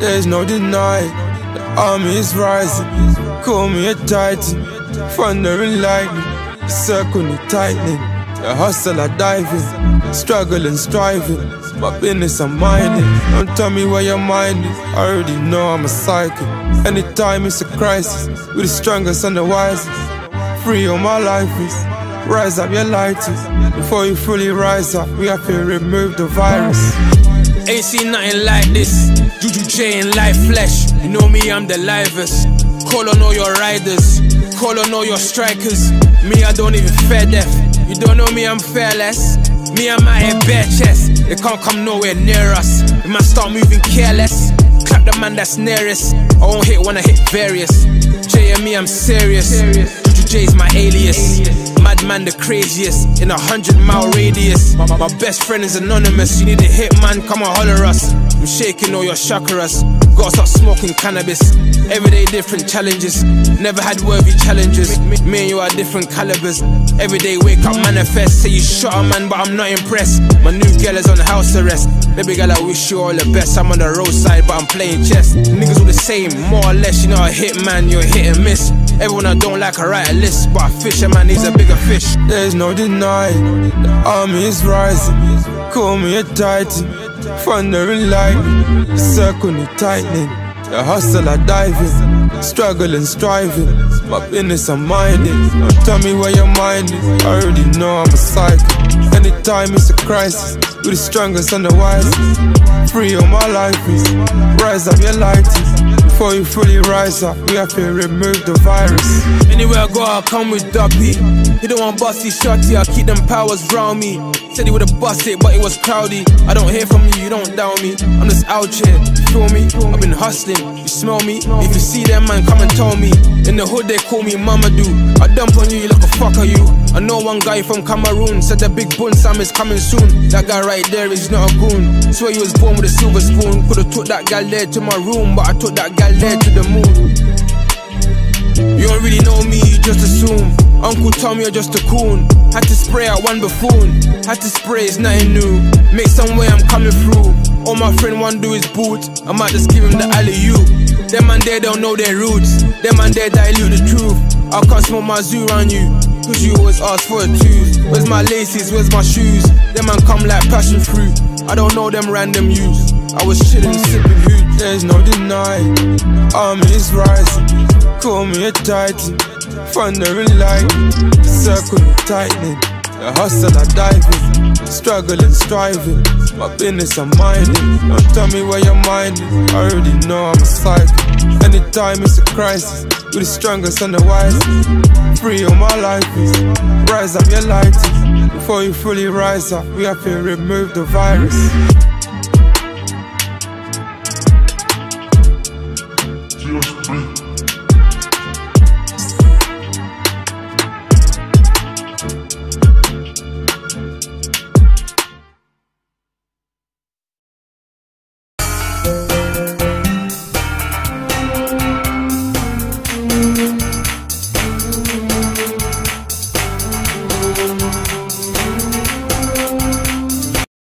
There's no deny, the army is rising. Call me a titan, thunder and lightning. Circle need tightening, the hustle are diving, struggling, striving. My business I'm minding. Don't tell me where your mind is. I already know I'm a psychic. Anytime it's a crisis, we the strongest and the wisest. Free all my life is. Rise up your lighters. Before you fully rise up, we have to remove the virus. Ain't seen nothing like this. Juju J in live flesh. You know me, I'm the livest. Call on all your riders. Call on all your strikers. Me, I don't even fear death. You don't know me, I'm fearless. Me, I'm out here bare chest. They can't come nowhere near us. We might start moving careless. Clap the man that's nearest. I won't hit when I hit various. JME, I'm serious. Juju J's my alias. Madman the craziest in a hundred mile radius. My, best friend is anonymous. You need a hit man, come and holler us. I'm shaking all your chakras. Gotta start smoking cannabis. Everyday different challenges. Never had worthy challenges. Me and you are different calibers. Everyday wake up manifest. Say you shot a man, but I'm not impressed. My new girl is on house arrest. Baby girl, I wish you all the best. I'm on the roadside, but I'm playing chess. Niggas all the same, more or less. You know a hit man, you're hit and miss. Everyone I don't like, I write a list, but a fisherman needs a bigger fish. There's no denying, the army is rising. Call me a titan, thunder and. The circle need tightening, the hustle are diving, struggling, striving. My business I'm minding. Tell me where your mind is. I already know I'm a psychic. Anytime it's a crisis, we the strongest and the wisest. Free all my life is. Rise up your lighters. Before you fully rise up, we have to remove the virus. Anywhere I go, I come with Duppy. He don't want bossy shotty, I keep them powers round me. Said he would've bust it, but it was cloudy. I don't hear from you, you don't doubt me. I'm just out here, you feel me? I've been hustling, you smell me? If you see them, man, come and tell me. In the hood, they call me Mamadou. I dump on you, you look a fucker, you? I know one guy from Cameroon said the big bun Sam is coming soon. That guy right there is not a goon. Swear he was born with a silver spoon. Could've took that gal there to my room, but I took that gal there to the moon. You don't really know me, you just assume. Uncle Tommy, you're just a coon. Had to spray out one buffoon. Had to spray, it's nothing new. Make some way, I'm coming through. All my friend want do is boot. I might just give him the alley you. Them man there don't know their roots. Them man there dilute the truth. I can't smoke my zoo on you. Cause you always ask for a tooth. Where's my laces? Where's my shoes? Them man come like passion fruit. I don't know them random use. I was chilling, sipping hooch. There's no denying, is rising. Call me a titan, thunder and lightning. The circle tightening, the hustle are diving, struggling, striving. My business I'm minding. Don't tell me where your mind is. I already know I'm a psychic. Anytime it's a crisis, we the strongest and the wisest. Free all my life is. Rise up your lighters. Before you fully rise up, we have to remove the virus.